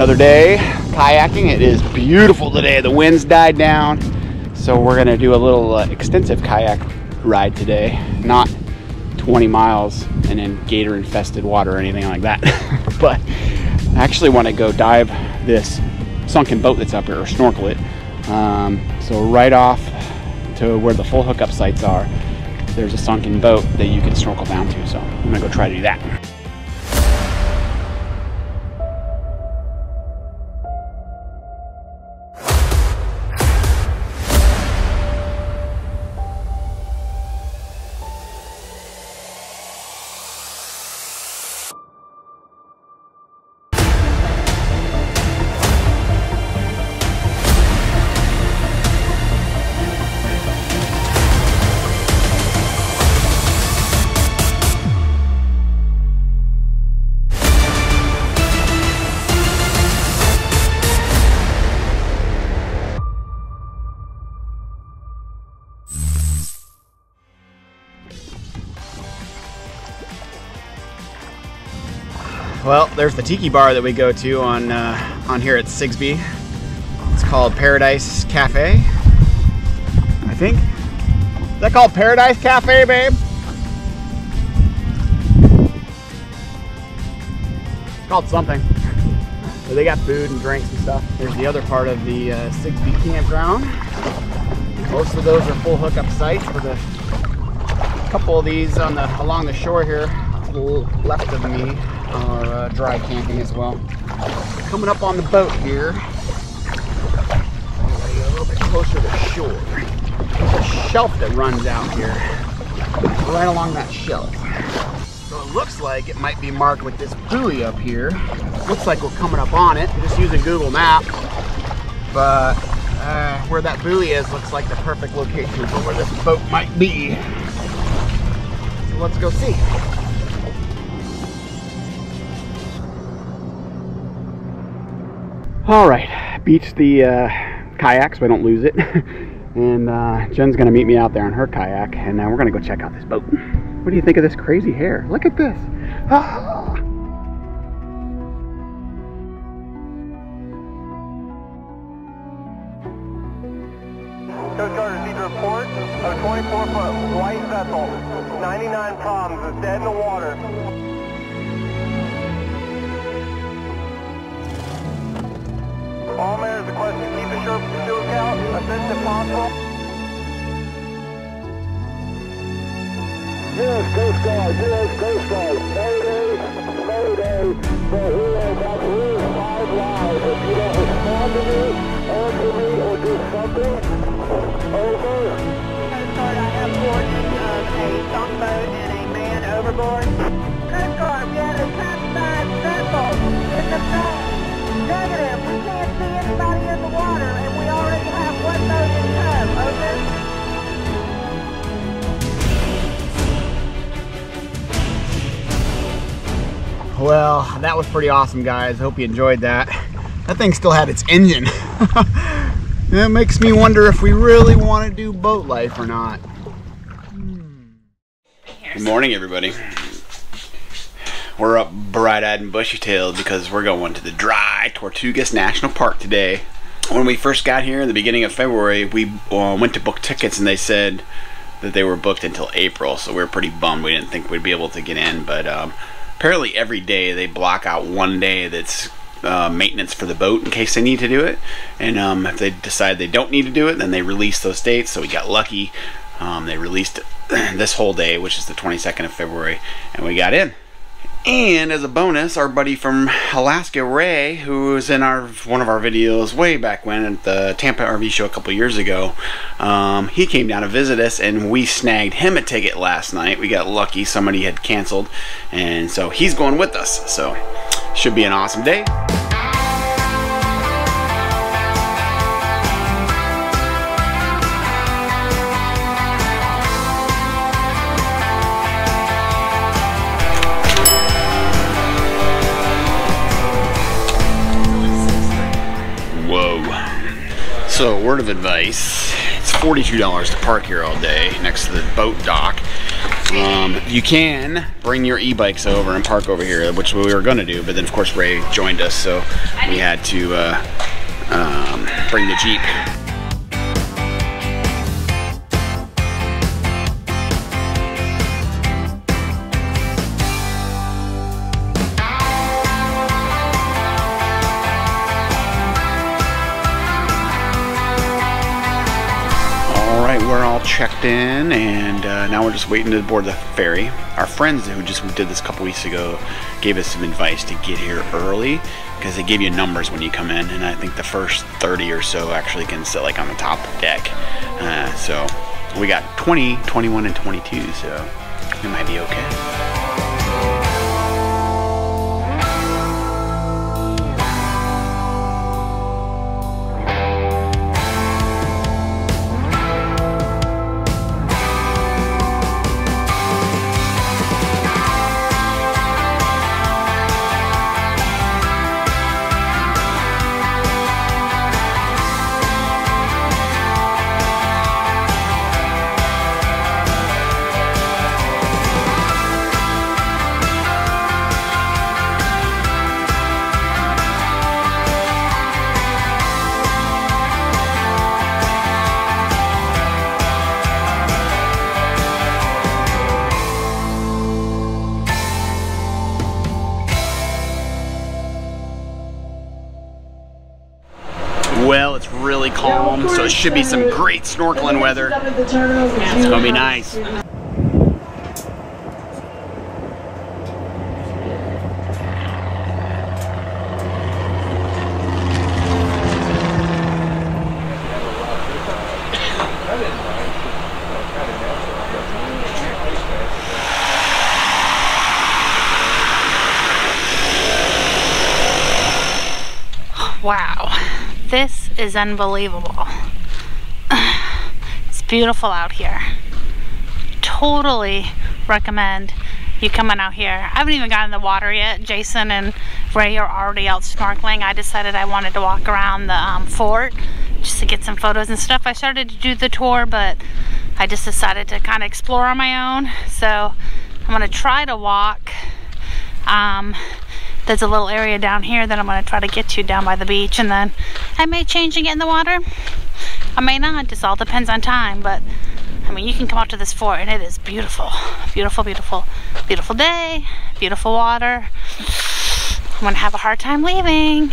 Another day kayaking. It is beautiful today. The winds died down. So we're gonna do a little uh, extensive kayak ride today. Not 20 miles and in gator infested water or anything like that. but I actually want to go dive this sunken boat that's up here or snorkel it. Um, so right off to where the full hookup sites are, there's a sunken boat that you can snorkel down to. So I'm gonna go try to do that. Well, there's the tiki bar that we go to on uh, on here at Sigsbee. It's called Paradise Cafe. I think. Is that called Paradise Cafe, babe? It's called something. But they got food and drinks and stuff. There's the other part of the uh, Sigsbee campground. Most of those are full hookup sites, but a couple of these on the along the shore here, to the left of me, are uh, dry camping as well. Coming up on the boat here, a little bit closer to shore. There's a shelf that runs out here, right along that shelf. So it looks like it might be marked with this buoy up here. Looks like we're coming up on it, just using Google Maps. But uh, where that buoy is looks like the perfect location for where this boat might be. So let's go see. All right, beach the uh, kayak so I don't lose it. and uh, Jen's gonna meet me out there on her kayak and now we're gonna go check out this boat. What do you think of this crazy hair? Look at this. Ah. Coast report of a 24-foot white vessel, 99 problems, is dead in the water. Requested to keep a sharp lookout, assist if possible. U.S. Coast Guard, U.S. Coast Guard, Mayday, Mayday, the hero got Well, that was pretty awesome, guys. Hope you enjoyed that. That thing still had its engine. that makes me wonder if we really want to do boat life or not. Good morning, everybody. We're up bright-eyed and bushy-tailed because we're going to the dry Tortugas National Park today. When we first got here in the beginning of February, we uh, went to book tickets and they said that they were booked until April, so we are pretty bummed. We didn't think we'd be able to get in, but um, apparently every day they block out one day that's uh, maintenance for the boat in case they need to do it. And um, if they decide they don't need to do it, then they release those dates. So we got lucky. Um, they released this whole day, which is the 22nd of February, and we got in. And as a bonus, our buddy from Alaska, Ray, who was in our one of our videos way back when at the Tampa RV show a couple years ago, um, he came down to visit us, and we snagged him a ticket last night. We got lucky; somebody had canceled, and so he's going with us. So should be an awesome day. So, word of advice it's $42 to park here all day next to the boat dock. Um, you can bring your e-bikes over and park over here, which we were going to do, but then of course Ray joined us, so we had to uh, um, bring the Jeep. Right, we're all checked in, and uh, now we're just waiting to board the ferry. Our friends who just did this a couple weeks ago gave us some advice to get here early because they give you numbers when you come in, and I think the first 30 or so actually can sit like on the top deck. Uh, so we got 20, 21, and 22, so it might be okay. So it should be some great snorkeling weather. It's gonna be nice. Wow, this is unbelievable. It's beautiful out here. Totally recommend you coming out here. I haven't even gotten in the water yet. Jason and Ray are already out snorkeling. I decided I wanted to walk around the um, fort just to get some photos and stuff. I started to do the tour, but I just decided to kind of explore on my own. So I'm gonna try to walk. Um, there's a little area down here that I'm going to try to get to down by the beach and then I may change and get in the water. I may not, just all depends on time, but I mean you can come out to this fort and it is beautiful. Beautiful, beautiful, beautiful day, beautiful water. I'm going to have a hard time leaving.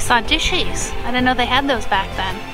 Saw dishes. I didn't know they had those back then.